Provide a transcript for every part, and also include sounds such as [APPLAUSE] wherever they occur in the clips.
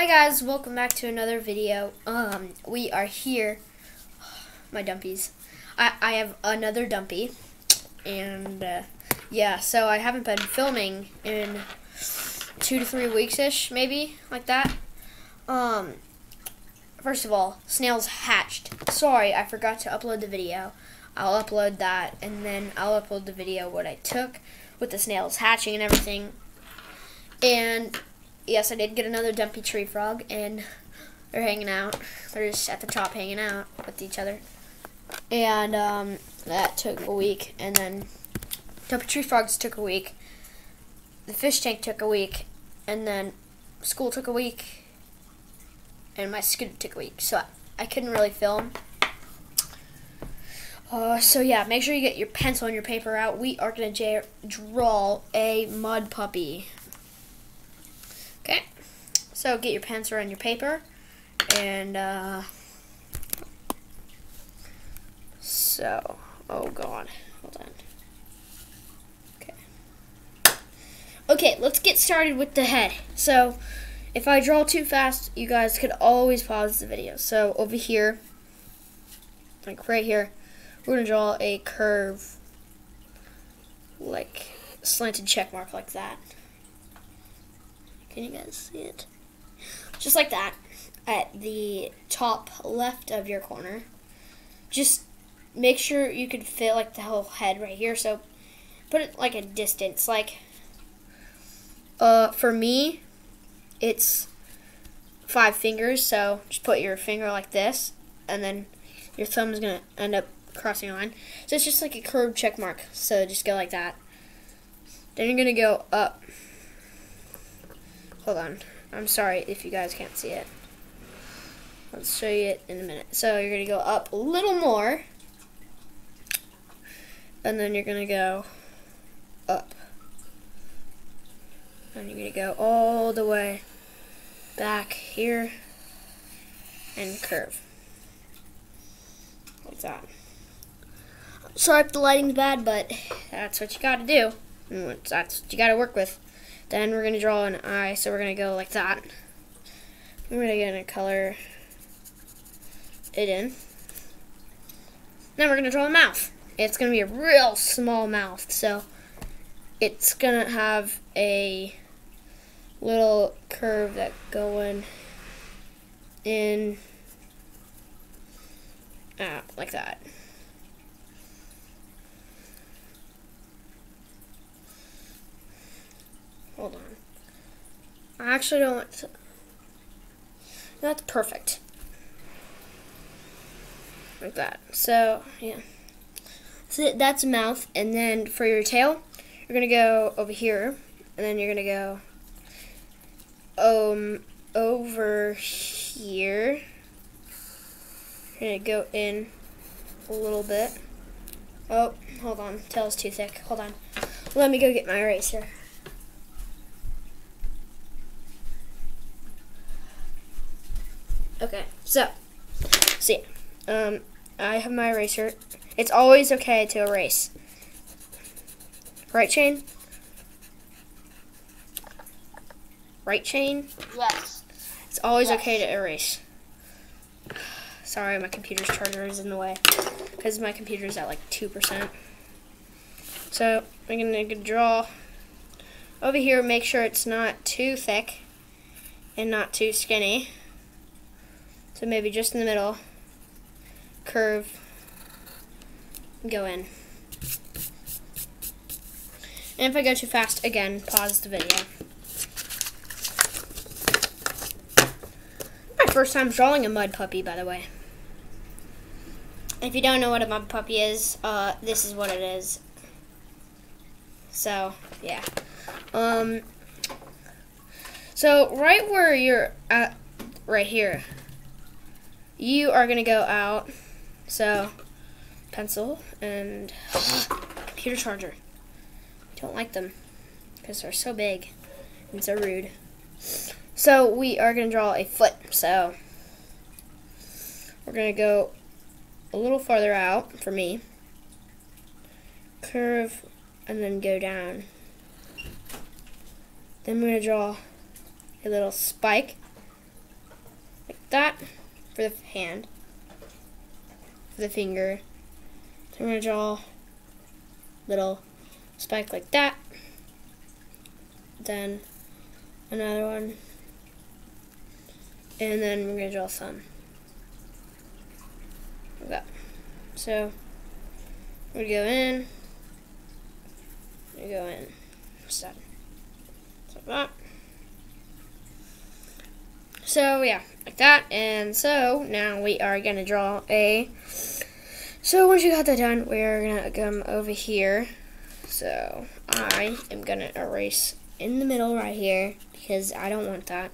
Hi guys, welcome back to another video. Um, we are here, [SIGHS] my dumpies. I, I have another dumpy, and uh, yeah, so I haven't been filming in two to three weeks-ish, maybe, like that. Um, first of all, snails hatched. Sorry, I forgot to upload the video. I'll upload that, and then I'll upload the video what I took with the snails hatching and everything. And yes, I did get another dumpy tree frog, and they're hanging out. They're just at the top hanging out with each other. And um, that took a week, and then dumpy tree frogs took a week. The fish tank took a week, and then school took a week, and my scooter took a week. So I, I couldn't really film. Uh, so yeah, make sure you get your pencil and your paper out. We are gonna draw a mud puppy. Okay, so get your pencil and your paper, and uh, so oh god, hold on. Okay, okay, let's get started with the head. So if I draw too fast, you guys could always pause the video. So over here, like right here we're going to draw a curve like slanted check mark like that. Can you guys see it? Just like that at the top left of your corner. Just make sure you can fit like the whole head right here. So put it like a distance. Like uh, for me, it's five fingers. So just put your finger like this, and then your thumb is gonna end up crossing a line. So it's just like a curved check mark. So just go like that. Then you're going to go up. Hold on. I'm sorry if you guys can't see it. Let's show you it in a minute. So you're going to go up a little more. And then you're going to go up. And you're going to go all the way back here and curve. Like that sorry if the lighting's bad, but that's what you got to do. That's what you got to work with. Then we're going to draw an eye, so we're going to go like that. We're going to color it in. Then we're going to draw a mouth. It's going to be a real small mouth, so it's going to have a little curve that going in out like that. Hold on. I actually don't. That's perfect. Like that. So, yeah. So that's mouth. And then for your tail, you're going to go over here. And then you're going to go um, over here. You're going to go in a little bit. Oh, hold on. Tail's too thick. Hold on. Let me go get my eraser. Okay, so, see, um, I have my eraser. It's always okay to erase. Right chain? Right chain? Yes. It's always yes. okay to erase. Sorry, my computer's charger is in the way because my computer's at like 2%. So I'm going to draw over here, make sure it's not too thick and not too skinny. So maybe just in the middle, curve, go in. And if I go too fast, again, pause the video. My first time drawing a mud puppy, by the way. If you don't know what a mud puppy is, uh, this is what it is. So, yeah. Um, so, right where you're at, right here, you are going to go out. So, pencil and computer charger. Don't like them because they're so big and so rude. So, we are going to draw a foot. So, we're going to go a little farther out for me. Curve and then go down. Then we're going to draw a little spike like that for the hand, for the finger. So I'm going to draw little spike like that. Then another one. And then we're going to draw some. Like that. So we go in. We go in. Seven. Like that. So yeah, like that. And so now we are gonna draw a. So once you got that done, we're gonna come over here. So I am gonna erase in the middle right here because I don't want that.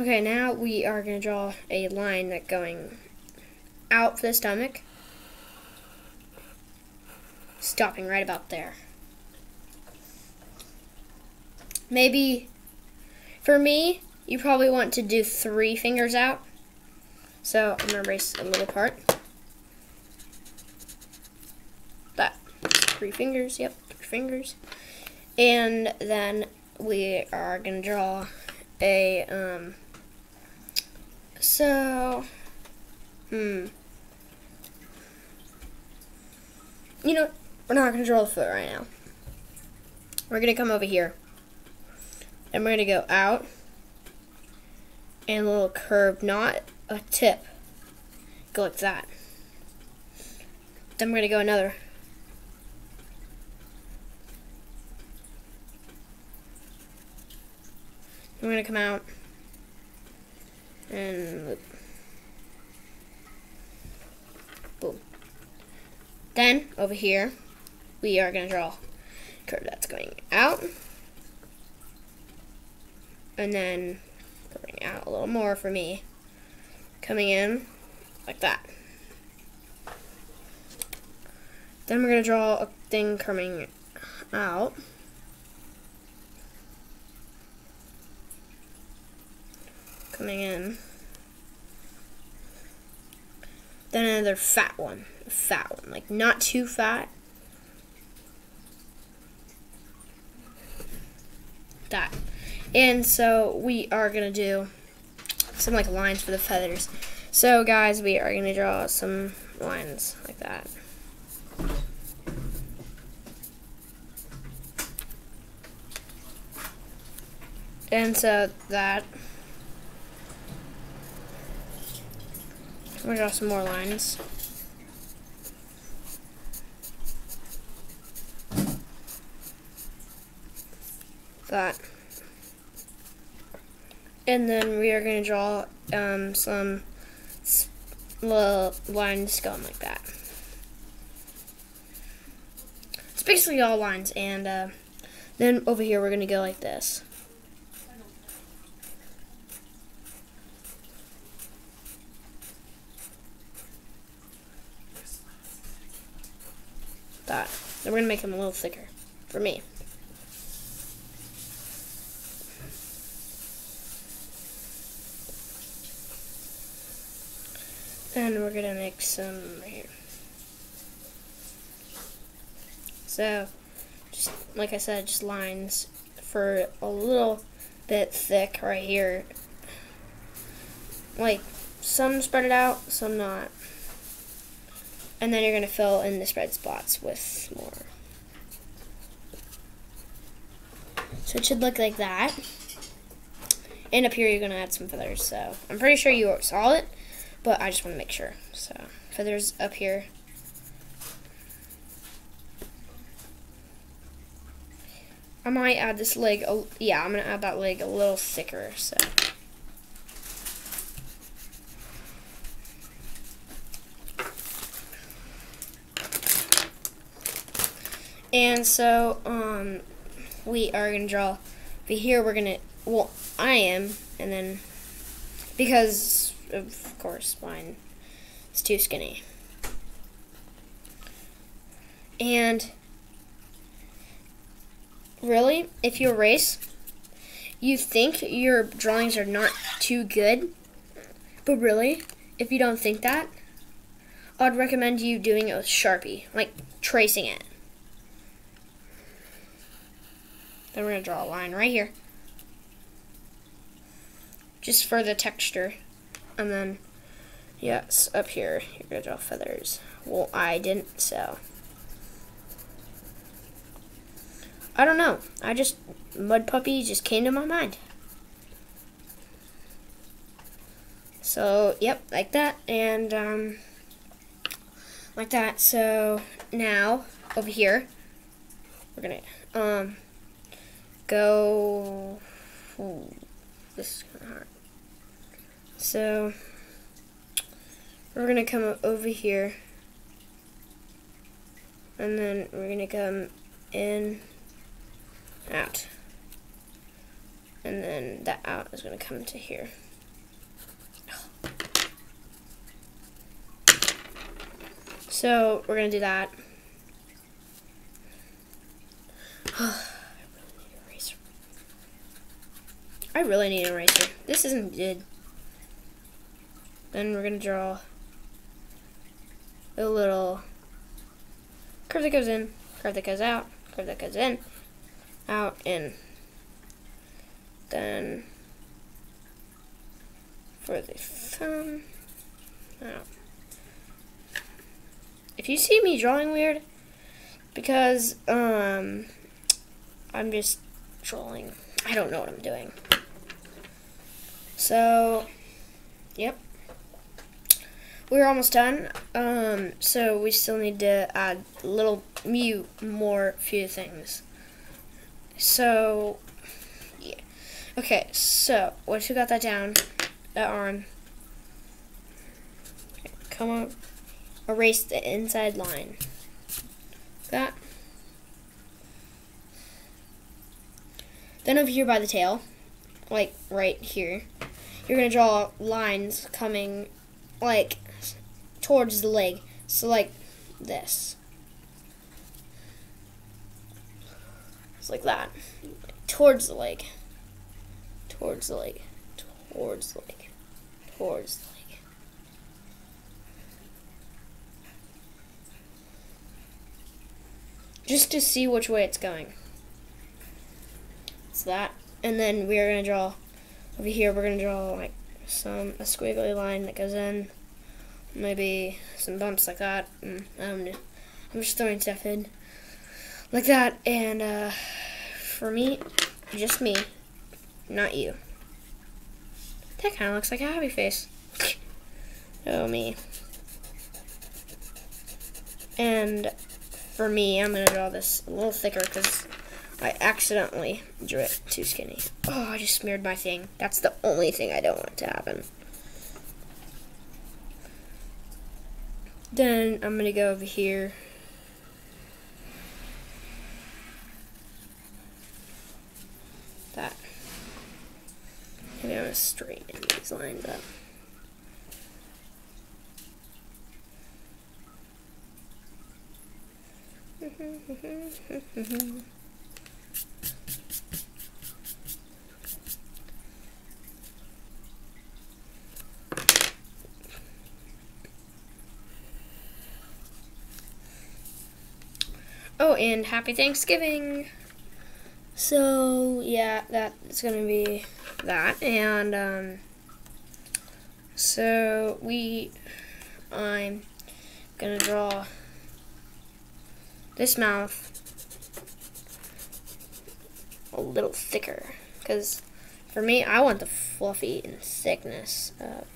Okay, now we are going to draw a line that going out for the stomach, stopping right about there. Maybe, for me, you probably want to do three fingers out. So I'm going to erase a little part. That. Three fingers, yep, three fingers. And then we are going to draw a, um, so, hmm. You know, we're not going to draw the foot right now. We're going to come over here. And we're going to go out. And a little curve, not a tip. Go like that. Then we're going to go another. We're going to come out and boom. Then over here, we are going to draw a curve that's going out, and then going out a little more for me, coming in like that. Then we're going to draw a thing coming out. coming in. Then another fat one. A fat one. Like not too fat. That. And so we are going to do some like lines for the feathers. So guys, we are going to draw some lines like that. And so that I'm gonna draw some more lines. That. And then we are going to draw um, some little lines going like that. It's basically all lines, and uh, then over here we're going to go like this. that. And we're going to make them a little thicker for me. And we're to make some right here. So, just like I said, just lines for a little bit thick right here. Like, some spread it out, some not. And then you're to fill in the spread spots with more. So it should look like that. And up here you're to add some feathers. So I'm pretty sure you saw it, but I just want to make sure. So feathers up here. I might add this leg, yeah, I'm going to add that leg a little thicker, so. And so, um, we are going to draw, but here we're going to, well, I am, and then, because, of course, mine is too skinny. And, really, if you erase, you think your drawings are not too good, but really, if you don't think that, I'd recommend you doing it with Sharpie, like tracing it. Then we're going to draw a line right here. just for the texture. And then, yes, up here, you're gonna draw feathers. Well, I didn't, so. I don't know. I just, Mud Puppy just came to my mind. So, yep, like that, and, um, like that. So, now, over here, we're gonna, um, go, ooh, this is kind of hard. So, we're gonna come over here, and then we're gonna come in, out, and then that out is gonna come to here. So we're gonna do that. [SIGHS] I really need an eraser. This isn't good. Then we're gonna draw a little curve that goes in, curve that goes out, curve that goes in, out, in. Then for the thumb, out. If you see me drawing weird, because um, I'm just drawing. I don't know what I'm doing. So, yep. We're almost done. Um, so we still need to add a little few more few things. So, yeah. Okay, so once you got that down, that arm, come up, erase the inside line. That. Then over here by the tail, like right here, you're to draw lines coming like towards the leg. So like this. It's like that. Towards the leg. Towards the leg. Towards the leg. Towards the leg. Just to see which way it's going. It's that. And then we're going to draw over here, we're going to draw like some a squiggly line that goes in. Maybe some bumps like that. Mm, I don't know. I'm just throwing stuff in like that. And uh, for me, just me, not you. That kind of looks like a happy face. [LAUGHS] oh, me. And for me, I'm going to draw this a little thicker because I accidentally drew it too skinny. Oh, I just smeared my thing. That's the only thing I don't want to happen. Then I'm going to go over here. That. Maybe I'm going to straighten these lines up. [LAUGHS] Oh, and happy Thanksgiving. So, yeah, that's going to be that. And, um, so we, I'm going to draw this mouth a little thicker. Because for me, I want the fluffy and thickness of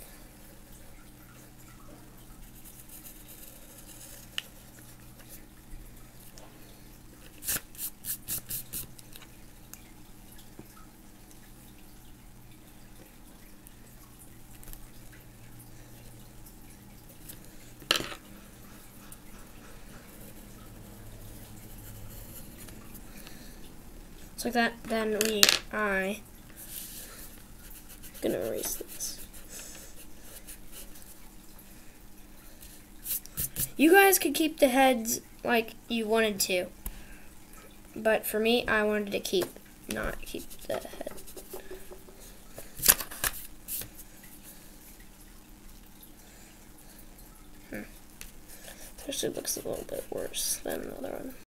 like that, then we, I, gonna erase this. You guys could keep the heads like you wanted to, but for me, I wanted to keep, not keep the head. Hmm. This actually looks a little bit worse than the other one.